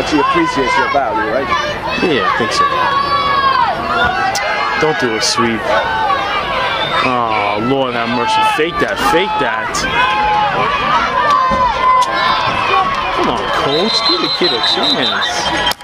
But she appreciates your value, right? Yeah, I think so. Don't do it, sweet. Oh, Lord have mercy. Fake that, fake that. Come on, coach. Give the kid a chance.